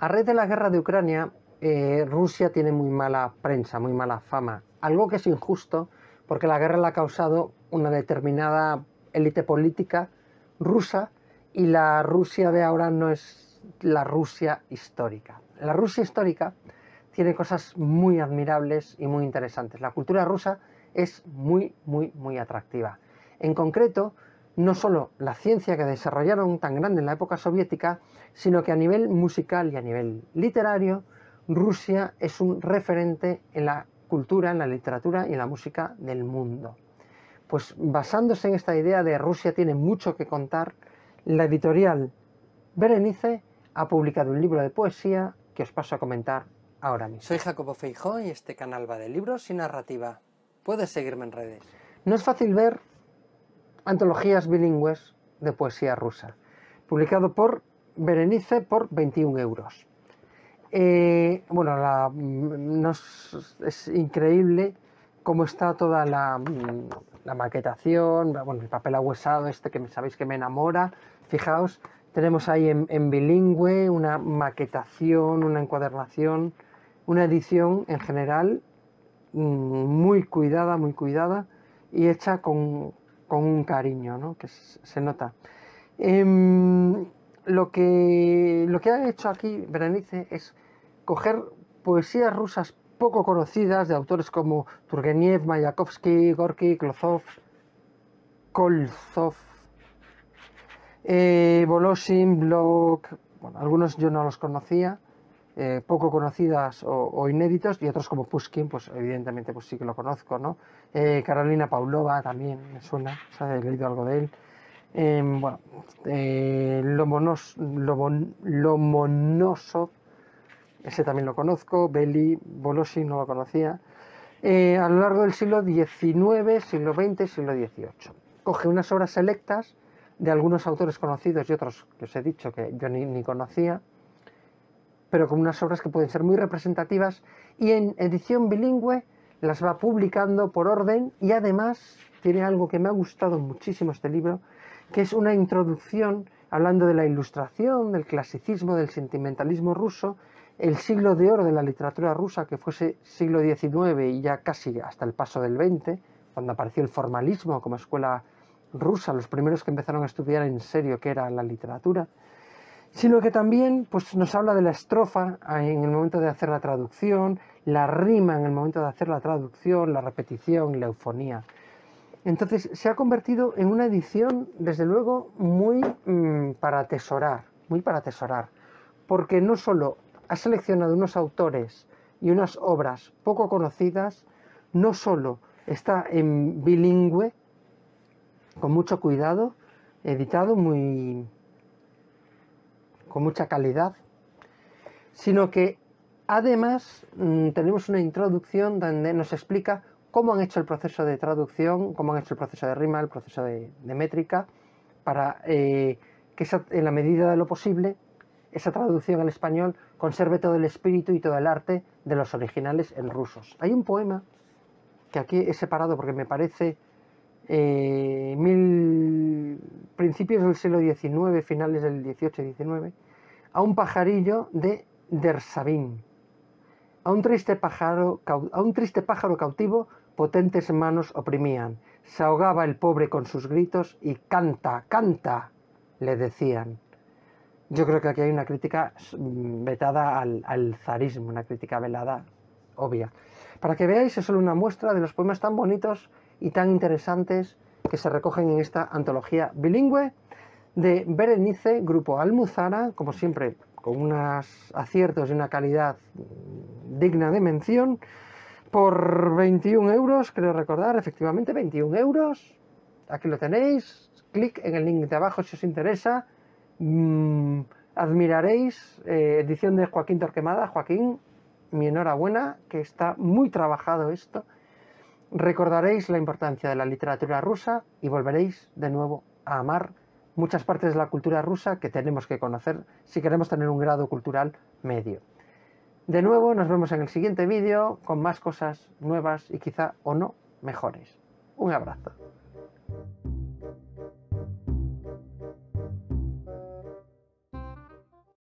A raíz de la guerra de Ucrania, eh, Rusia tiene muy mala prensa, muy mala fama, algo que es injusto porque la guerra la ha causado una determinada élite política rusa y la Rusia de ahora no es la Rusia histórica. La Rusia histórica tiene cosas muy admirables y muy interesantes. La cultura rusa es muy, muy, muy atractiva. En concreto, no solo la ciencia que desarrollaron tan grande en la época soviética, sino que a nivel musical y a nivel literario, Rusia es un referente en la cultura, en la literatura y en la música del mundo. Pues basándose en esta idea de Rusia tiene mucho que contar, la editorial Berenice ha publicado un libro de poesía que os paso a comentar ahora mismo. Soy Jacobo Feijó y este canal va de libros y narrativa. Puedes seguirme en redes. No es fácil ver antologías bilingües de poesía rusa, publicado por Berenice por 21 euros. Eh, bueno, es, increíble cómo está toda la, maquetación, bueno, el papel ahuesado este que sabéis que me enamora. Fijaos, tenemos ahí en, bilingüe una maquetación, una encuadernación, una edición en general mm, muy cuidada, muy cuidada y hecha con, un cariño, ¿no? que se nota. Em, lo que, lo que ha hecho aquí Berenice es coger poesías rusas poco conocidas de autores como Turgenev, Mayakovsky, Gorky, Klozov, Kolzov, eh, Voloshin, bueno, algunos yo no los conocía, eh, poco conocidas o, inéditos, y otros como Pushkin, pues evidentemente pues sí que lo conozco, ¿no? Eh, Carolina Paulova también me suena, he leído algo de él. Em, bueno, eh, Lomonosov, ese también lo conozco, Beli, Bolosi no lo conocía. Eh, a lo largo del siglo XIX, siglo XX, siglo XVIII. Coge unas obras selectas de algunos autores conocidos y otros que os he dicho que yo ni, ni conocía, pero con unas obras que pueden ser muy representativas y en edición bilingüe las va publicando por orden y además tiene algo que me ha gustado muchísimo este libro, que es una introducción hablando de la ilustración, del clasicismo, del sentimentalismo ruso, el siglo de oro de la literatura rusa, que fuese siglo XIX y ya casi hasta el paso del XX, cuando apareció el formalismo como escuela rusa, los primeros que empezaron a estudiar en serio qué era la literatura, sino que también pues, nos habla de la estrofa en el momento de hacer la traducción, la rima en el momento de hacer la traducción, la repetición la eufonía. Entonces se ha convertido en una edición, desde luego, muy mm, para atesorar, muy para atesorar, porque no solo ha seleccionado unos autores y unas obras poco conocidas, no solo está en bilingüe, con mucho cuidado, editado muy con mucha calidad, sino que además mm, tenemos una introducción donde nos explica cómo han hecho el proceso de traducción, cómo han hecho el proceso de rima, el proceso de, métrica, para eh, que en la medida de lo posible esa traducción al español conserve todo el espíritu y todo el arte de los originales en rusos. Hay un poema que aquí he separado porque me parece eh, mil, principios del siglo XIX, finales del XVIII y XIX, a un pajarillo de Dersabin. A un, triste pájaro, a un triste pájaro cautivo potentes manos oprimían. Se ahogaba el pobre con sus gritos y canta, canta, le decían. Yo creo que aquí hay una crítica mm, vetada al, zarismo, una crítica velada obvia. Para que veáis, es solo una muestra de los poemas tan bonitos y tan interesantes que se recogen en esta antología bilingüe de Berenice, Grupo Almuzara, como siempre, con unos aciertos y una calidad digna de mención, por 21 euros, creo recordar, efectivamente, 21 euros. Aquí lo tenéis, clic en el link de abajo si os interesa Mm, admiraréis eh, edición de Joaquín Torquemada. Joaquín, mi enhorabuena, que está muy trabajado esto. Recordaréis la importancia de la literatura rusa y volveréis de nuevo a amar muchas partes de la cultura rusa que tenemos que conocer si queremos tener un grado cultural medio. De nuevo, nos vemos en el siguiente vídeo con más cosas nuevas y quizá o no mejores. Un abrazo.